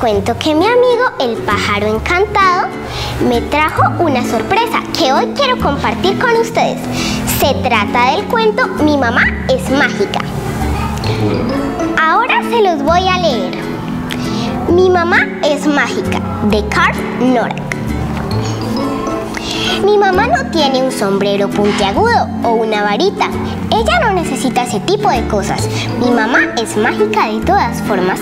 cuento que mi amigo el pájaro encantado me trajo una sorpresa que hoy quiero compartir con ustedes. Se trata del cuento Mi mamá es mágica. Ahora se los voy a leer. Mi mamá es mágica de Carl Norak. Mi mamá no tiene un sombrero puntiagudo o una varita. Ella no necesita ese tipo de cosas. Mi mamá es mágica de todas formas.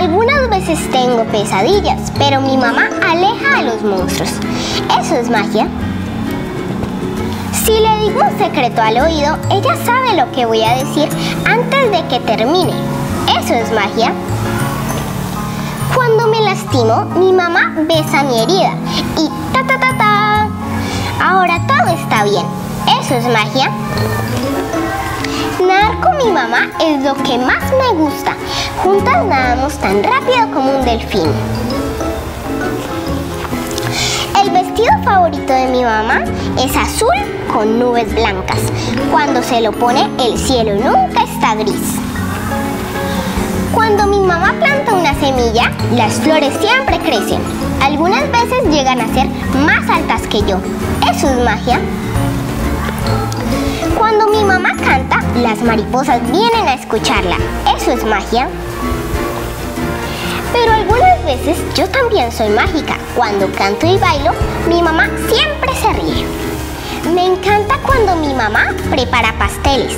Algunas veces tengo pesadillas, pero mi mamá aleja a los monstruos. Eso es magia. Si le digo un secreto al oído, ella sabe lo que voy a decir antes de que termine. Eso es magia. Cuando me lastimo, mi mamá besa mi herida y ta ta ta ta. Ahora todo está bien. Eso es magia. Nadar con mi mamá es lo que más me gusta. Juntas nadamos tan rápido como un delfín. El vestido favorito de mi mamá es azul con nubes blancas. Cuando se lo pone, el cielo nunca está gris. Cuando mi mamá planta una semilla, las flores siempre crecen. Algunas veces llegan a ser más altas que yo. Eso es magia. Cuando mi mamá canta, las mariposas vienen a escucharla. Eso es magia. Pero algunas veces yo también soy mágica. Cuando canto y bailo, mi mamá siempre se ríe. Me encanta cuando mi mamá prepara pasteles.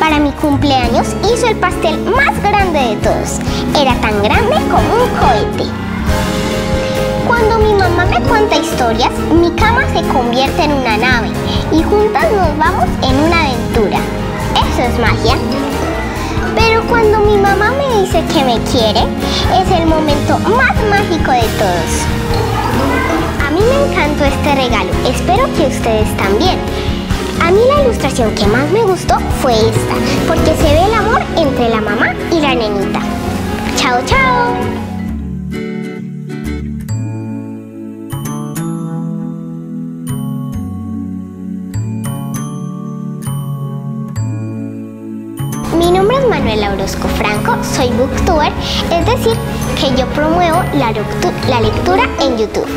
Para mi cumpleaños hizo el pastel más grande de todos. Era tan grande como un cohete. Cuando mi mamá me cuenta historias, mi cama se convierte en una nave y juntas nos vamos que me quiere, es el momento más mágico de todos. A mí me encantó este regalo, espero que ustedes también. A mí la ilustración que más me gustó fue esta, porque se ve el amor entre la mamá y la nenita. ¡Chao, chao! Mi nombre es Manuela Orozco Franco, soy booktuber, es decir, que yo promuevo la, la lectura en YouTube.